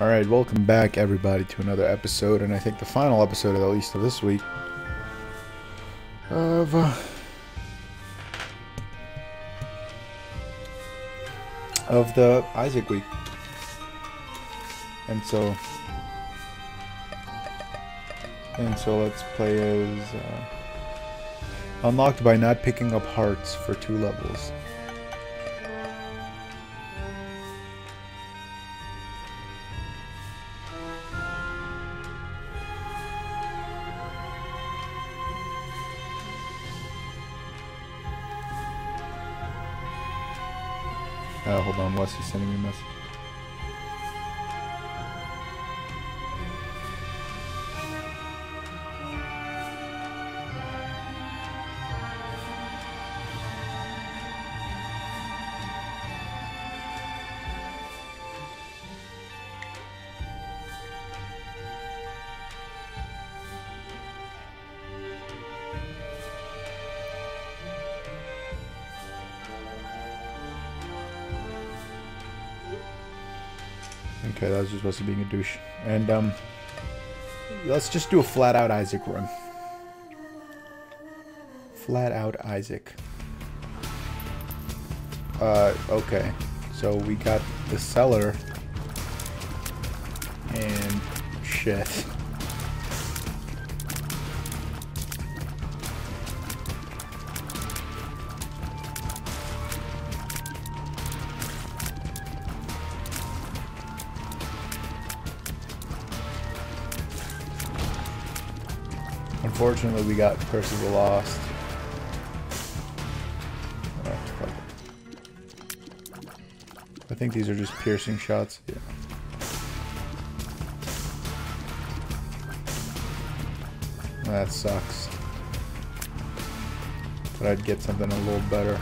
All right, welcome back, everybody, to another episode, and I think the final episode, at least of this week, of uh, of the Isaac week. And so, and so, let's play as uh, unlocked by not picking up hearts for two levels. Hold on, Wesley's sending me a message. Okay, that was just supposed to being a douche. And um, let's just do a flat out Isaac run. Flat out Isaac. Uh, okay. So we got the cellar. And shit. Unfortunately, we got Curse of the Lost. Oh. I think these are just piercing shots. Yeah. That sucks. But I'd get something a little better.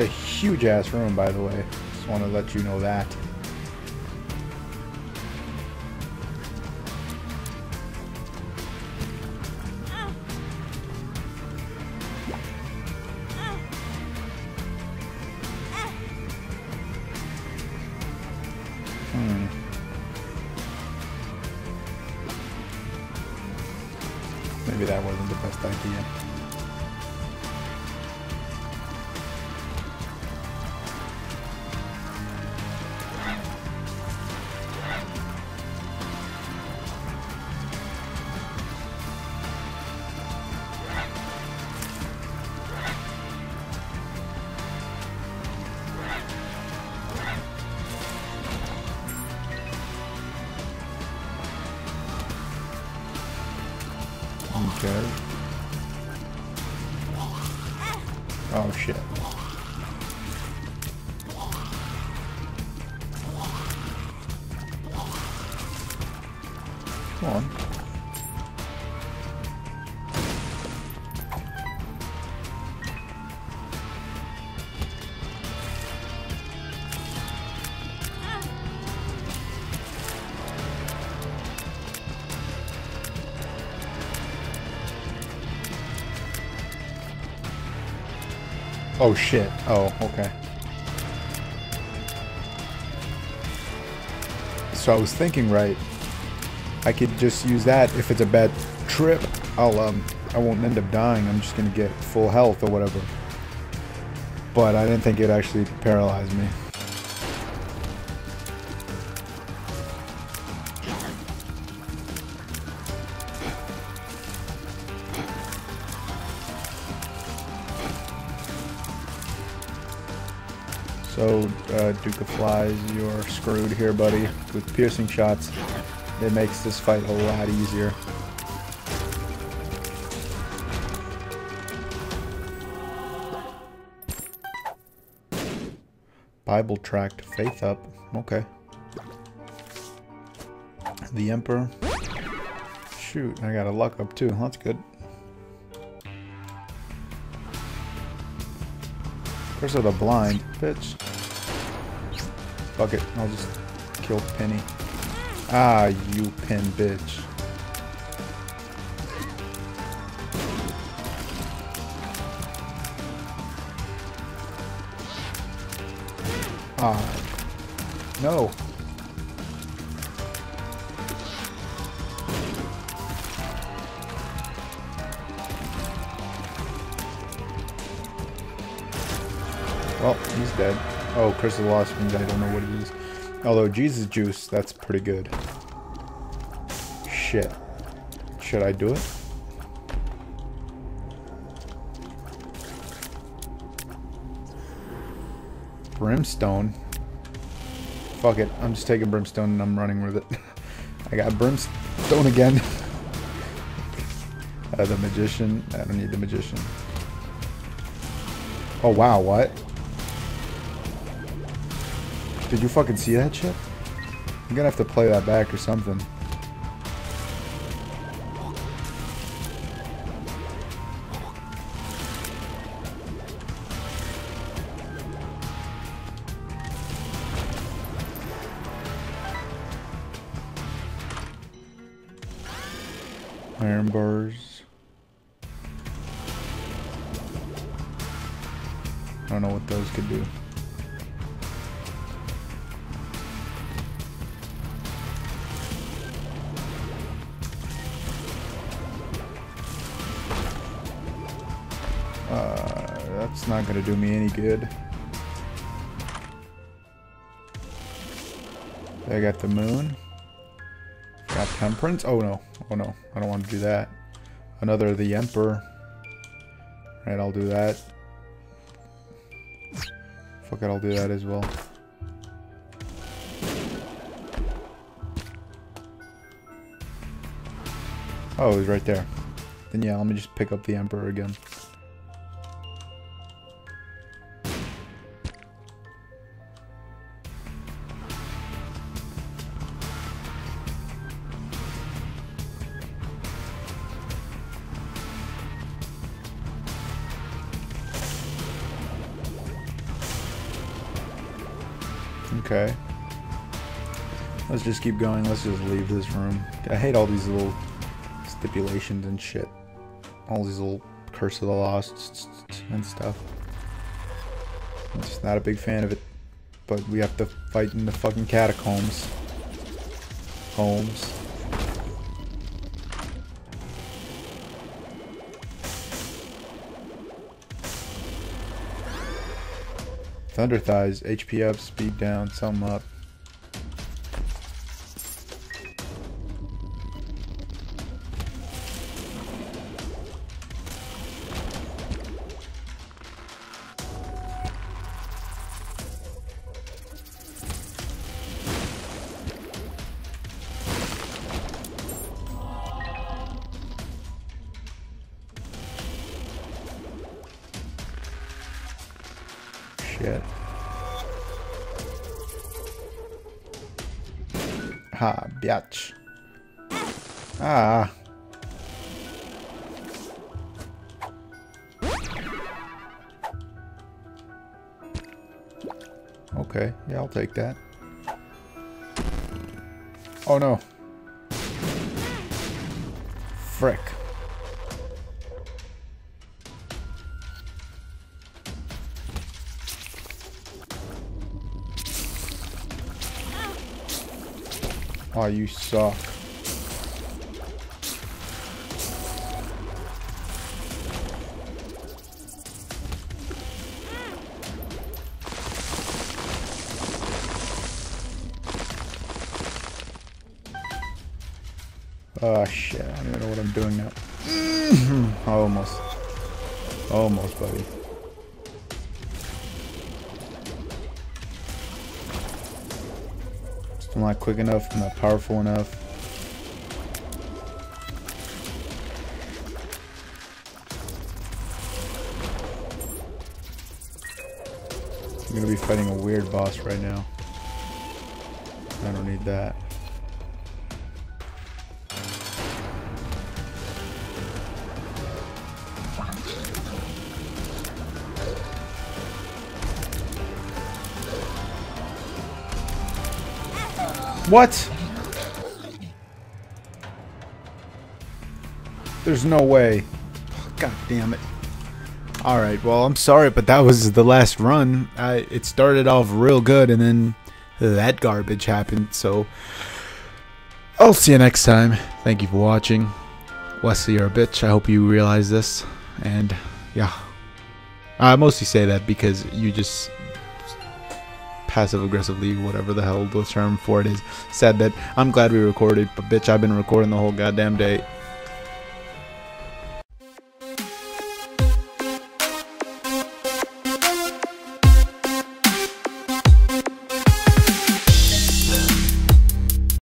A huge ass room, by the way. Just want to let you know that. Hmm. Maybe that wasn't the best idea. Oh shit. Oh shit. Oh, okay. So I was thinking right. I could just use that if it's a bad trip. I'll um I won't end up dying. I'm just gonna get full health or whatever. But I didn't think it'd actually paralyze me. So, uh, Duke of Flies, you're screwed here, buddy. With piercing shots, it makes this fight a lot easier. Bible tract, faith up. Okay. The Emperor. Shoot, I got a luck up too. That's good. Curse of the Blind. Bitch. Fuck it. I'll just kill Penny. Ah, you pin bitch. Ah. No. Well, he's dead. Oh, Curse of the Lost Ones, I don't know what it is. Although, Jesus Juice, that's pretty good. Shit. Should I do it? Brimstone. Fuck it. I'm just taking Brimstone and I'm running with it. I got Brimstone again. uh, the Magician. I don't need the Magician. Oh, wow. What? Did you fucking see that shit? I'm gonna have to play that back or something. Iron bars. I don't know what those could do. Uh, that's not gonna do me any good. I got the moon. Got temperance. Oh no. Oh no. I don't want to do that. Another the emperor. Right, I'll do that. Fuck it, I'll do that as well. Oh, he's right there. Then yeah, let me just pick up the emperor again. Okay. Let's just keep going. Let's just leave this room. I hate all these little stipulations and shit. All these little Curse of the Lost and stuff. I'm just not a big fan of it. But we have to fight in the fucking catacombs. Homes. Thunder Thighs, HP up, speed down, sum up. Shit. Ha, biatch. Ah. Okay, yeah, I'll take that. Oh no. Frick. Oh, you suck. Oh shit, I don't know what I'm doing now. Almost. Almost, buddy. I'm not quick enough. I'm not powerful enough. I'm gonna be fighting a weird boss right now. I don't need that. What? There's no way. God damn it. Alright, well, I'm sorry, but that was the last run. I, it started off real good, and then that garbage happened, so... I'll see you next time. Thank you for watching. Wesley, you're a bitch. I hope you realize this. And, yeah. I mostly say that because you just passive aggressively, whatever the hell the term for it is, said that I'm glad we recorded, but bitch, I've been recording the whole goddamn day.